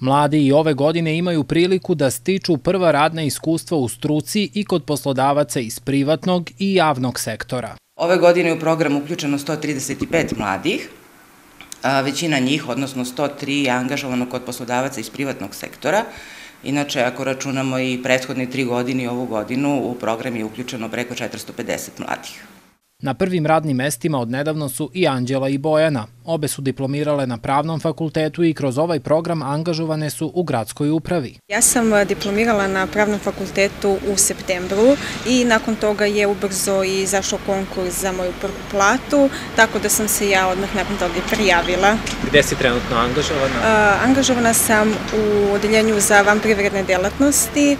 Mladi i ove godine imaju priliku da stiču prva radna iskustva u struci i kod poslodavaca iz privatnog i javnog sektora. Ove godine je u program uključeno 135 mladih, većina njih, odnosno 103, je angažovano kod poslodavaca iz privatnog sektora. Inače, ako računamo i prethodne tri godine i ovu godinu, u program je uključeno preko 450 mladih. Na prvim radnim mestima odnedavno su i Anđela i Bojana. Obe su diplomirale na pravnom fakultetu i kroz ovaj program angažovane su u gradskoj upravi. Ja sam diplomirala na pravnom fakultetu u septembru i nakon toga je ubrzo i zašao konkurs za moju prvu platu, tako da sam se ja odmah nakon toga i prijavila. Gde si trenutno angažovana? Angažovana sam u odeljenju za vanprivredne delatnosti,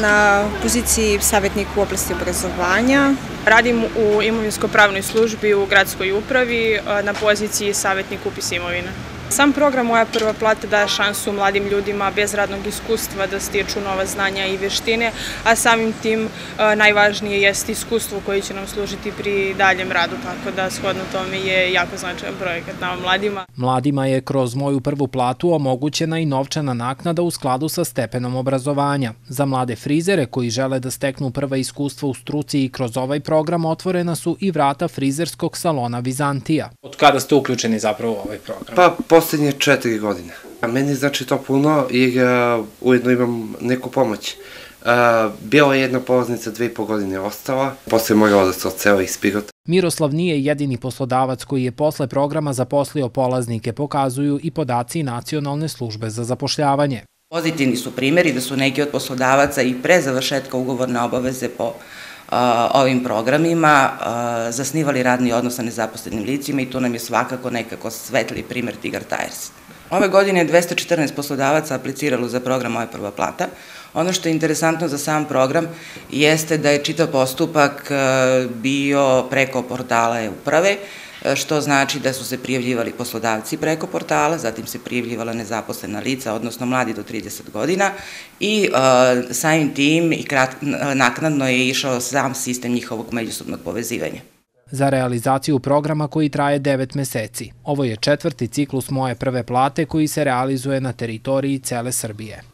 na poziciji savjetnika u oblasti obrazovanja. Radim u imovinsko-pravnoj službi u gradskoj upravi na poziciji savjetnika upisa imovine. Sam program Moja prva plata daje šansu mladim ljudima bez radnog iskustva da stječu nova znanja i veštine, a samim tim najvažnije jeste iskustvo koje će nam služiti pri daljem radu, tako da shodno tome je jako značajan projekat nama mladima. Mladima je kroz Moju prvu platu omogućena i novčana naknada u skladu sa stepenom obrazovanja. Za mlade frizere koji žele da steknu prva iskustva u struci i kroz ovaj program otvorena su i vrata frizerskog salona Vizantija. Od kada ste uključeni zapravo u ovaj program? Pa, poslednje četiri godine. A meni znači to puno jer uh, ujedno imam neku pomoć. Uh, bila je jedna polaznica dve i po godine ostala, posle moj odac od ceo iz Pirota. Miroslav nije jedini poslodavac koji je posle programa zaposlio polaznike, pokazuju i podaci Nacionalne službe za zapošljavanje. Pozitivni su primjeri da su neki od poslodavaca i pre završetka ugovorne obaveze po ovim programima zasnivali radni odnos sa nezaposlenim licima i tu nam je svakako nekako svetli primer Tigar Tires. Ove godine je 214 poslodavaca apliciralo za program Moja prva plata. Ono što je interesantno za sam program jeste da je čitav postupak bio preko portala uprave, što znači da su se prijavljivali poslodavci preko portala, zatim se prijavljivala nezaposlena lica, odnosno mladi do 30 godina i uh, samim tim i krat, naknadno je išao sam sistem njihovog međusobnog povezivanja za realizaciju programa koji traje 9 meseci. Ovo je četvrti ciklus moje prve plate koji se realizuje na teritoriji cele Srbije.